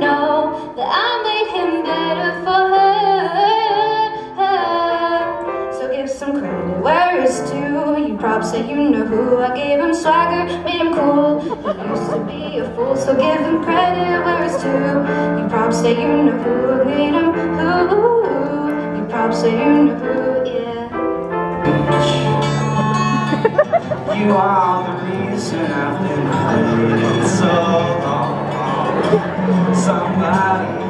know that I made him better for her. So give some credit where it's due. You props that you know who. I gave him swagger, made him cool. He used to be a fool, so give him credit where it's due. You props that you know who. I made him who. You props that you know who. Yeah. you are the reason salvar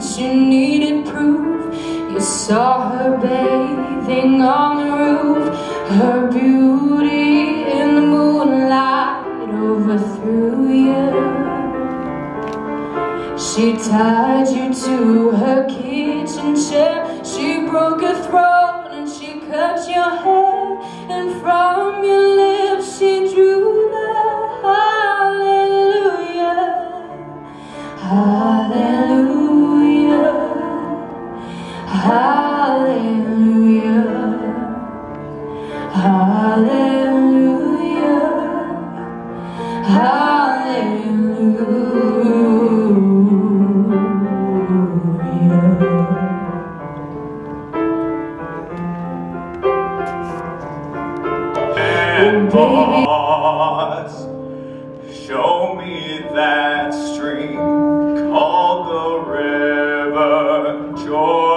strong, you needed proof. You saw her bathing on the roof, her beauty in the moonlight overthrew you. She tied you to her kitchen chair, she broke a throat and she cut your hair, and from pause. Show me that stream called the River Jordan.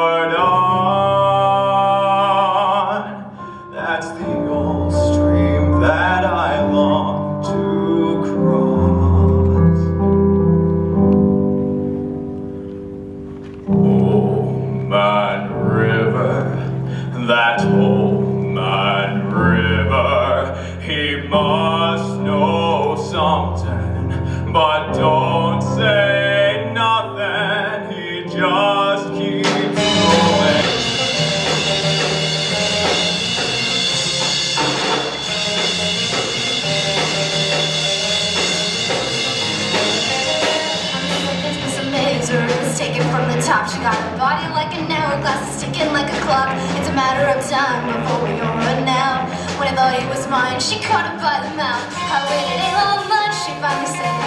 River, that old man river, he must know something, but don't say nothing. He just keeps measures taken from the top. She got a body like an hourglass, ticking like a clock. It's a matter of time before we all run out. When I thought he was mine, she caught him by the mouth. I waited a long lunch, she finally said.